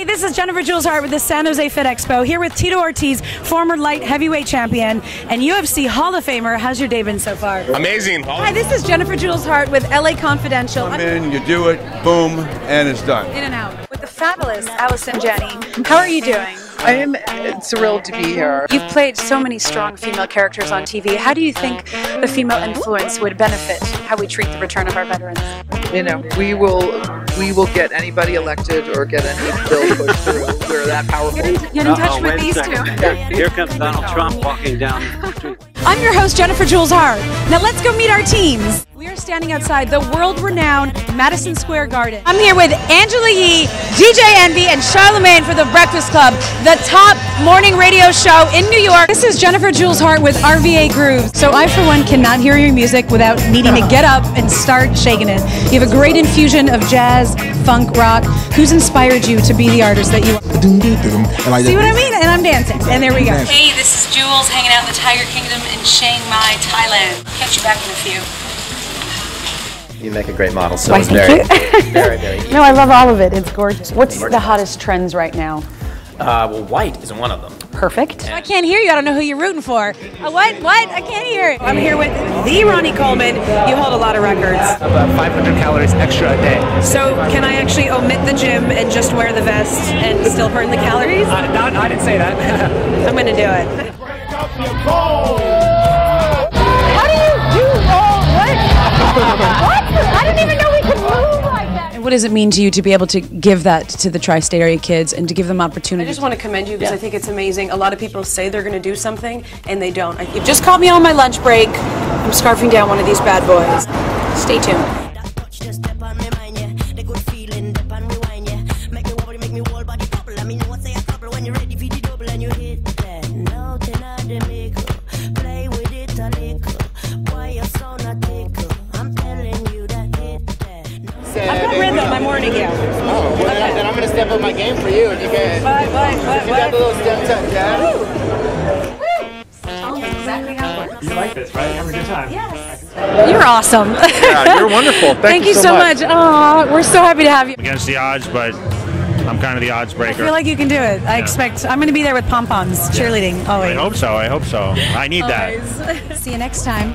Hey, this is Jennifer Jules Hart with the San Jose Fit Expo here with Tito Ortiz, former light heavyweight champion and UFC Hall of Famer. How's your day been so far? Amazing. Hi, this is Jennifer Jules Hart with LA Confidential. Come in, you do it, boom, and it's done. In and out with the fabulous Allison Janney. How are you doing? I am thrilled to be here. You've played so many strong female characters on TV. How do you think the female influence would benefit how we treat the return of our veterans? You know, we will we will get anybody elected or get any bill pushed through. We're that powerful. Get in touch Uh-oh, with these second. two. Here comes Donald Trump walking down the street. I'm your host, Jennifer Jules Hart. Now let's go meet our teams. We are standing outside the world-renowned Madison Square Garden. I'm here with Angela Yee, DJ Envy, and Charlamagne for The Breakfast Club, the top morning radio show in New York. This is Jennifer Jules Hart with RVA Grooves. So I, for one, cannot hear your music without needing to get up and start shaking it. You have a great infusion of jazz, funk, rock. Who's inspired you to be the artist that you are? See what I mean? And I'm dancing. And there we go. Hey, this is Jules hanging out in the Tiger Kingdom in Chiang Mai, Thailand. Catch you back in a few. You make a great model, so Why, it's thank very, very, very easy. No, I love all of it. It's gorgeous. What's the hottest trends right now? Uh, well, white is one of them. Perfect. I can't hear you. I don't know who you're rooting for. Uh, what? What? I can't hear. I'm here with the Ronnie Coleman. You hold a lot of records. about 500 calories extra a day. So can I actually omit the gym and just wear the vest and still burn the calories? Uh, not, I didn't say that. I'm going to do it. What does it mean to you to be able to give that to the tri-state area kids and to give them opportunity? I just want to commend you because I think it's amazing. A lot of people say they're going to do something and they don't. You just caught me on my lunch break. I'm scarfing down one of these bad boys. Stay tuned. Rhythm. You. Oh, well, then, then I'm going to step up my game for you. And you can, What? What? What? you got the little step touch, yeah? Exactly how it works. You like this, right? Having a good time. You're awesome. Yeah, you're wonderful. Thank, Thank you so much. Aw, we're so happy to have you. against the odds, but I'm kind of the odds breaker. I feel like you can do it. I expect I'm going to be there with pom poms cheerleading I always. hope so. I hope so. I need that. See you next time.